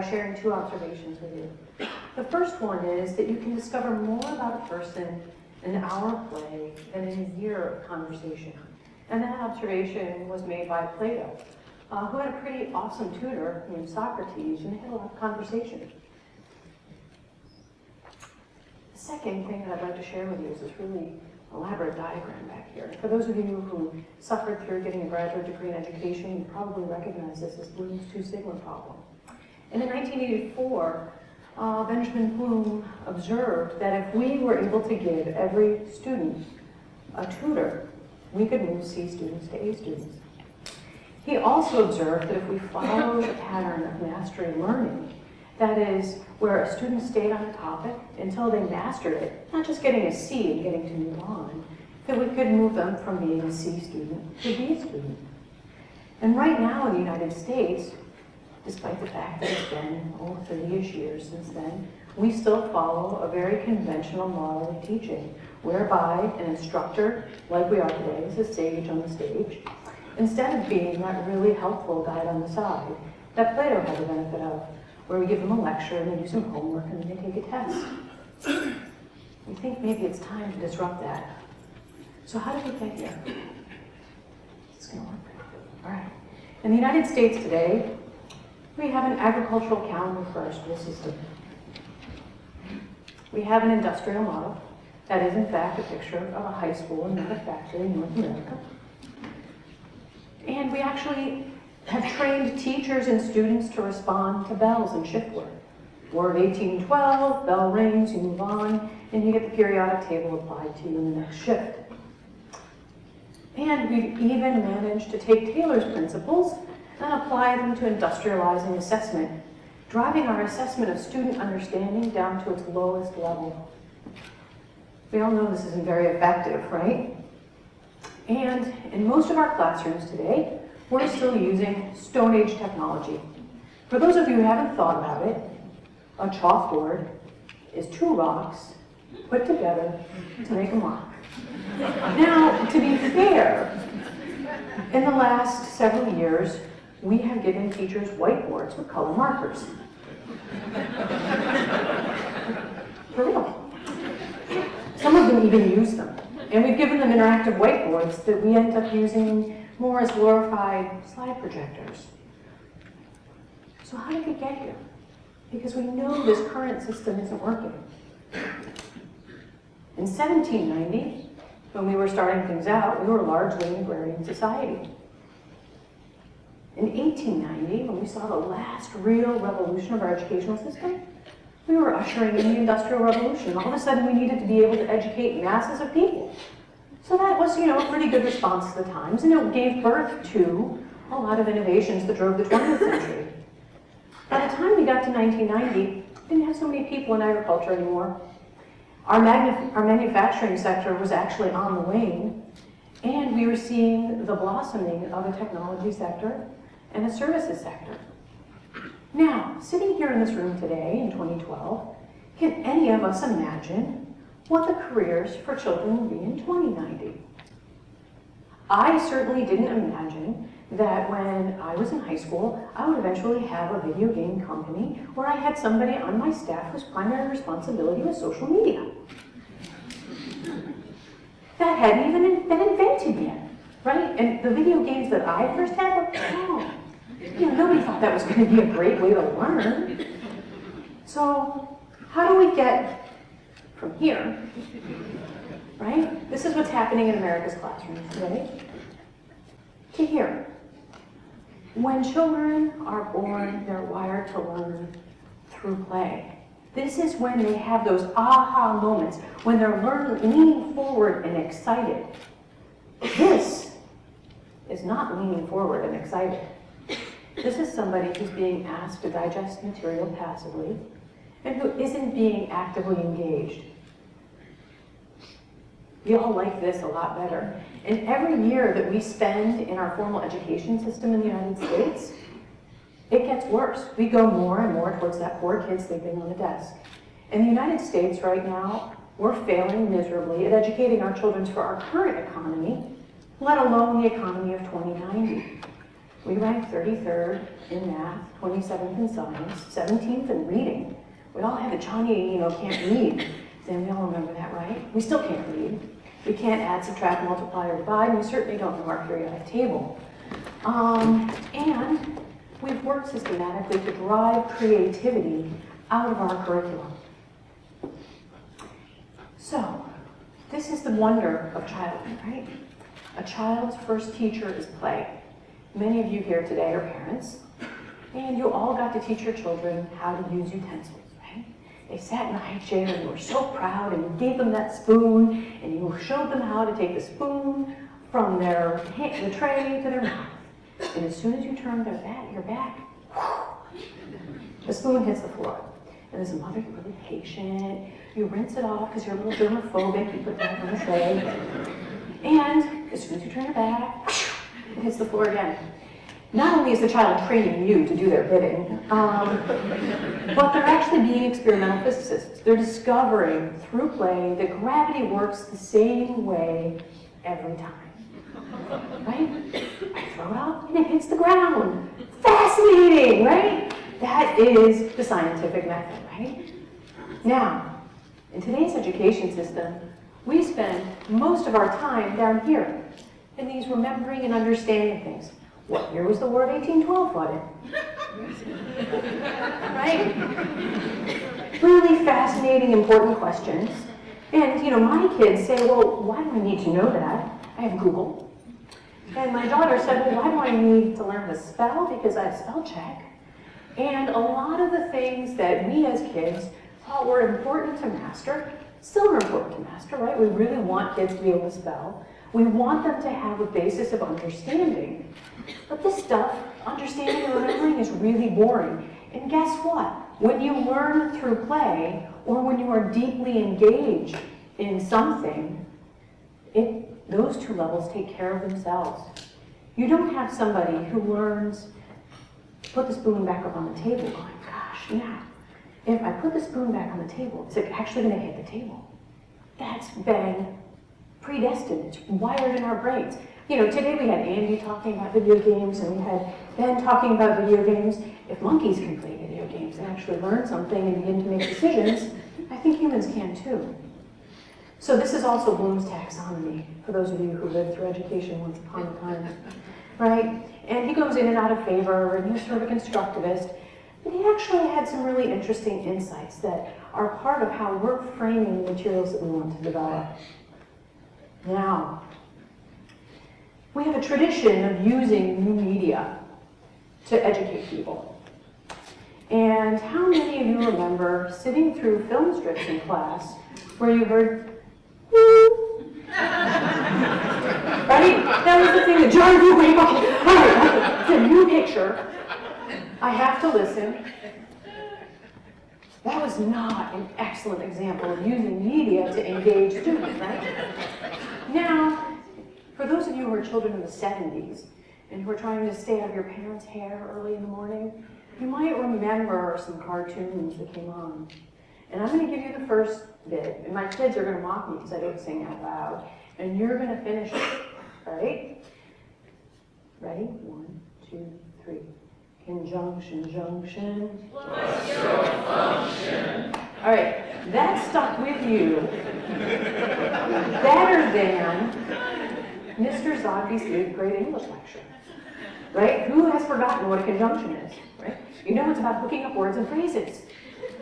by sharing two observations with you. The first one is that you can discover more about a person in an hour of play than in a year of conversation. And that observation was made by Plato, uh, who had a pretty awesome tutor named Socrates, and they had a lot of conversation. The second thing that I'd like to share with you is this really elaborate diagram back here. For those of you who suffered through getting a graduate degree in education, you probably recognize this as Bloom's two sigma problem. And in 1984, uh, Benjamin Bloom observed that if we were able to give every student a tutor, we could move C students to A students. He also observed that if we followed the pattern of mastery learning, that is, where a student stayed on a topic until they mastered it, not just getting a C and getting to move on, that we could move them from being a C student to B student. And right now in the United States, despite the fact that it's been, oh, 30-ish years since then, we still follow a very conventional model of teaching, whereby an instructor, like we are today, is a sage on the stage, instead of being that really helpful guide on the side that Plato had the benefit of, where we give them a lecture and they do some homework and then they take a test. We think maybe it's time to disrupt that. So how did we get here? It's gonna work. All right. In the United States today, we have an agricultural calendar for our school system. We have an industrial model that is in fact a picture of a high school and not a factory in North America. And we actually have trained teachers and students to respond to bells and shift work. Word 1812, bell rings, you move on, and you get the periodic table applied to you in the next shift. And we've even managed to take Taylor's principles and apply them to industrializing assessment, driving our assessment of student understanding down to its lowest level. We all know this isn't very effective, right? And in most of our classrooms today, we're still using Stone Age technology. For those of you who haven't thought about it, a chalkboard is two rocks put together to make a mark. Now, to be fair, in the last several years, we have given teachers whiteboards with color markers. For real. Some of them even use them. And we've given them interactive whiteboards that we end up using more as glorified slide projectors. So how did we get here? Because we know this current system isn't working. In 1790, when we were starting things out, we were largely an agrarian society. In 1890, when we saw the last real revolution of our educational system, we were ushering in the Industrial Revolution. All of a sudden, we needed to be able to educate masses of people. So that was, you know, a pretty good response to the times, and it gave birth to a lot of innovations that drove the 20th century. By the time we got to 1990, we didn't have so many people in agriculture anymore. Our, our manufacturing sector was actually on the wane, and we were seeing the blossoming of a technology sector and a services sector. Now, sitting here in this room today in 2012, can any of us imagine what the careers for children will be in 2090? I certainly didn't imagine that when I was in high school, I would eventually have a video game company where I had somebody on my staff whose primary responsibility was social media. That hadn't even been invented yet, right? And the video games that I first had were, you know, nobody thought that was going to be a great way to learn. So how do we get from here, right? This is what's happening in America's classrooms today, to here. When children are born, they're wired to learn through play. This is when they have those aha moments, when they're learning, leaning forward and excited. This is not leaning forward and excited. This is somebody who's being asked to digest material passively and who isn't being actively engaged. We all like this a lot better. And every year that we spend in our formal education system in the United States, it gets worse. We go more and more towards that poor kid sleeping on the desk. In the United States right now, we're failing miserably at educating our children for our current economy, let alone the economy of 2090. We ranked 33rd in math, 27th in science, 17th in reading. We all have a Johnny, you know, can't read. Then we all remember that, right? We still can't read. We can't add, subtract, multiply, or divide. We certainly don't know our periodic table. Um, and we've worked systematically to drive creativity out of our curriculum. So, this is the wonder of childhood, right? A child's first teacher is play. Many of you here today are parents, and you all got to teach your children how to use utensils, right? They sat in a high chair and you were so proud and you gave them that spoon and you showed them how to take the spoon from their hand, the tray to their mouth. And as soon as you turn their back, your back, the spoon hits the floor. And as a mother, you're really patient. You rinse it off because you're a little germophobic. You put that on the tray. And as soon as you turn your back, it hits the floor again. Not only is the child training you to do their bidding, um, but they're actually being experimental physicists. They're discovering through play that gravity works the same way every time. Right? I throw it up and it hits the ground. Fascinating, right? That is the scientific method, right? Now, in today's education system, we spend most of our time down here in these remembering and understanding things. What year was the War of 1812 fought in? right? Really fascinating, important questions. And, you know, my kids say, well, why do I need to know that? I have Google. And my daughter said, well, why do I need to learn to spell? Because I have spell check. And a lot of the things that we as kids thought were important to master still are important to master, right? We really want kids to be able to spell. We want them to have a basis of understanding. But this stuff, understanding and remembering, is really boring. And guess what? When you learn through play, or when you are deeply engaged in something, it, those two levels take care of themselves. You don't have somebody who learns, put the spoon back up on the table, oh going, gosh, yeah, if I put the spoon back on the table, is it actually going to hit the table? That's been predestined. It's wired in our brains. You know, today we had Andy talking about video games, and we had Ben talking about video games. If monkeys can play video games and actually learn something and begin to make decisions, I think humans can too. So this is also Bloom's taxonomy, for those of you who lived through education once upon a time, right? And he goes in and out of favor, and he's sort of a constructivist, but he actually had some really interesting insights that are part of how we're framing the materials that we want to develop. Now, we have a tradition of using new media to educate people. And how many of you remember sitting through film strips in class where you heard, right? That was the thing that John you wake up. All right, it's a new picture. I have to listen. That was not an excellent example of using media to engage students, right? Now, for those of you who are children in the 70s and who are trying to stay out of your parents' hair early in the morning, you might remember some cartoons that came on. And I'm going to give you the first bit, and my kids are going to mock me because I don't sing out loud, and you're going to finish it, right? Ready? One, two, three. Conjunction, junction. What's your function? All right, that stuck with you better than Mr. Zogby's eighth grade English lecture, right? Who has forgotten what a conjunction is, right? You know it's about hooking up words and phrases.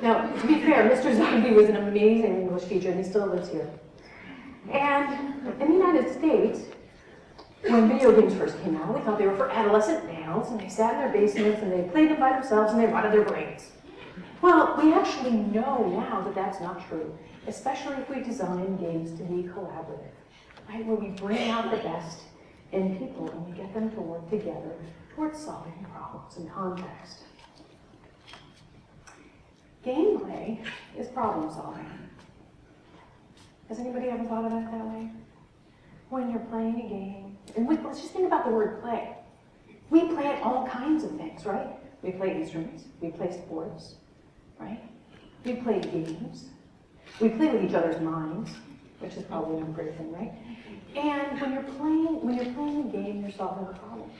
Now, to be fair, Mr. Zogby was an amazing English teacher, and he still lives here. And in the United States, when video games first came out, we thought they were for adolescent males, and they sat in their basements and they played them by themselves and they rotted their brains. Well, we actually know now that that's not true, especially if we design games to be collaborative, right? Where we bring out the best in people and we get them to work together towards solving problems in context. Gameplay is problem solving. Has anybody ever thought of it that way? When you're playing a game, and we, let's just think about the word play. We play at all kinds of things, right? We play instruments, we play sports, right? We play games. We play with each other's minds, which is probably a great thing, right? And when you're playing, when you're playing a game, you're solving a problem.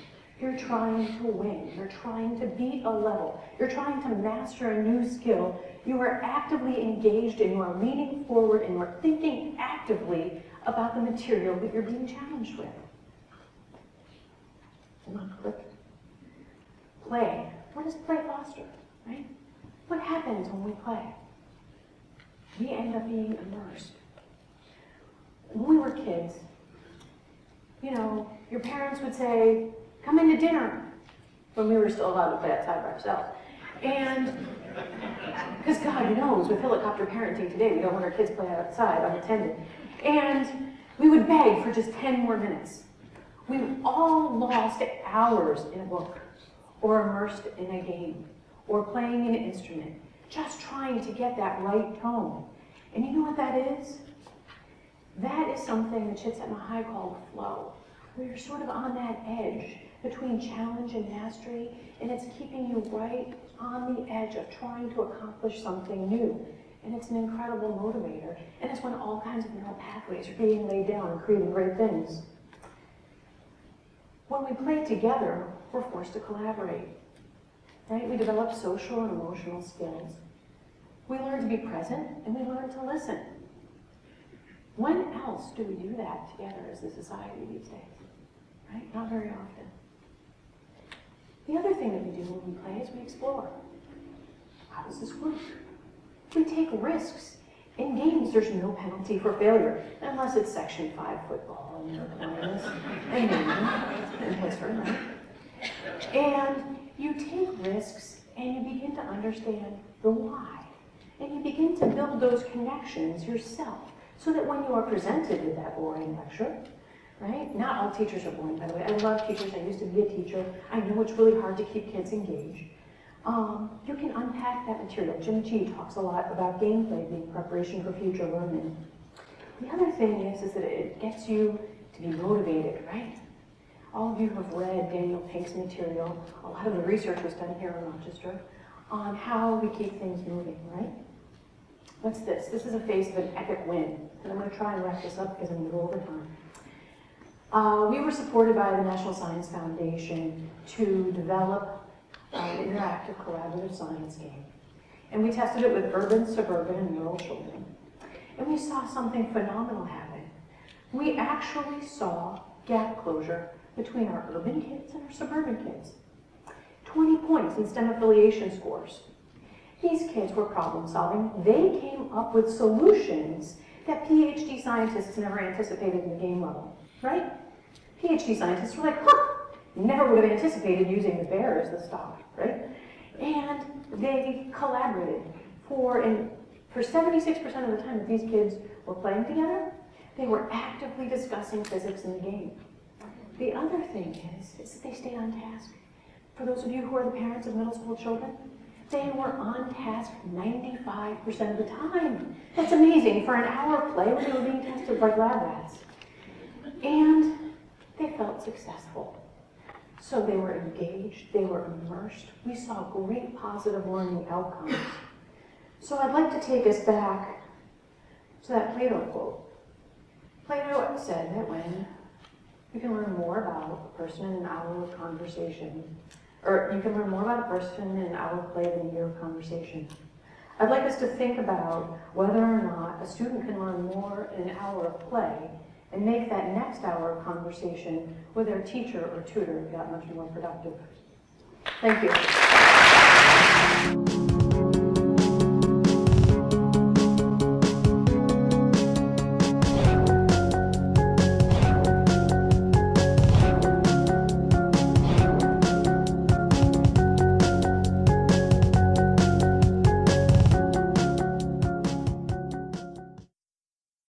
You're trying to win. You're trying to beat a level. You're trying to master a new skill. You are actively engaged and you are leaning forward and you are thinking actively about the material that you're being challenged with. Play. What does play foster, right? What happens when we play? We end up being immersed. When we were kids, you know, your parents would say, come in to dinner, when we were still allowed to play outside by ourselves. And, because God knows, with helicopter parenting today, we don't want our kids play outside unattended. And we would beg for just 10 more minutes. We all lost hours in a book, or immersed in a game, or playing an instrument, just trying to get that right tone. And you know what that is? That is something that Csikszentmihalyi called flow, you're sort of on that edge between challenge and mastery, and it's keeping you right on the edge of trying to accomplish something new. And it's an incredible motivator, and it's when all kinds of neural pathways are being laid down and creating great things. When we play together, we're forced to collaborate, right? We develop social and emotional skills. We learn to be present, and we learn to listen. When else do we do that together as a society these days? Right? Not very often. The other thing that we do when we play is we explore. How does this work? We take risks. In games, there's no penalty for failure, unless it's Section 5 football and North and Pittsford, right? And you take risks and you begin to understand the why. And you begin to build those connections yourself so that when you are presented with that boring lecture, right? Not all teachers are boring, by the way. I love teachers. I used to be a teacher. I know it's really hard to keep kids engaged. Um, you can unpack that material. Jim Gee talks a lot about gameplay being preparation for future learning. The other thing is, is that it gets you to be motivated, right? All of you have read Daniel Pink's material. A lot of the research was done here in Rochester on how we keep things moving, right? What's this? This is a face of an epic win. And I'm going to try and wrap this up because I'm going to go over time. Uh, we were supported by the National Science Foundation to develop an interactive collaborative science game. And we tested it with urban, suburban, and rural children. And we saw something phenomenal happen. We actually saw gap closure between our urban kids and our suburban kids. 20 points in STEM affiliation scores. These kids were problem solving. They came up with solutions that PhD scientists never anticipated in the game level, right? PhD scientists were like, huh, never would have anticipated using the bear as the stock, right? And they collaborated for, and for 76% of the time that these kids were playing together, they were actively discussing physics in the game. The other thing is, is that they stayed on task. For those of you who are the parents of middle school children, they were on task 95% of the time. That's amazing for an hour play when they were being tested by lab rats. And they felt successful. So they were engaged, they were immersed. We saw great positive learning outcomes. So I'd like to take us back to that Plato quote. Plato said that when you can learn more about a person in an hour of conversation, or you can learn more about a person in an hour of play than a year of conversation. I'd like us to think about whether or not a student can learn more in an hour of play and make that next hour of conversation with their teacher or tutor that much more productive. Thank you.